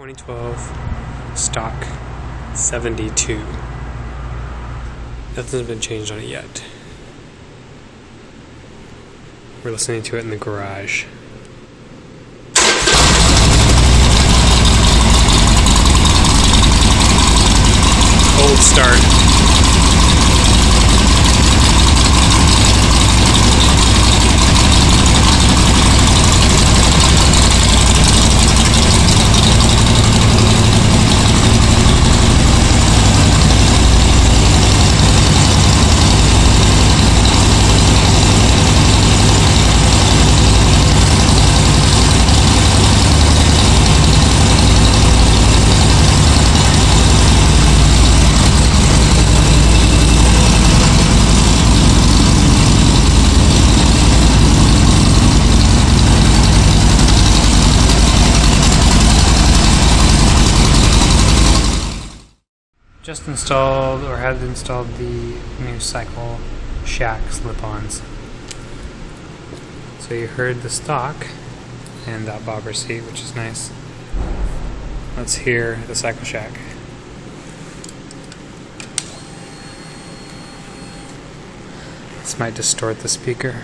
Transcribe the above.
2012 stock 72. Nothing's been changed on it yet. We're listening to it in the garage. Cold start. Just installed or had installed the new Cycle Shack slip-ons. So you heard the stock and that bobber seat, which is nice. Let's hear the Cycle Shack. This might distort the speaker.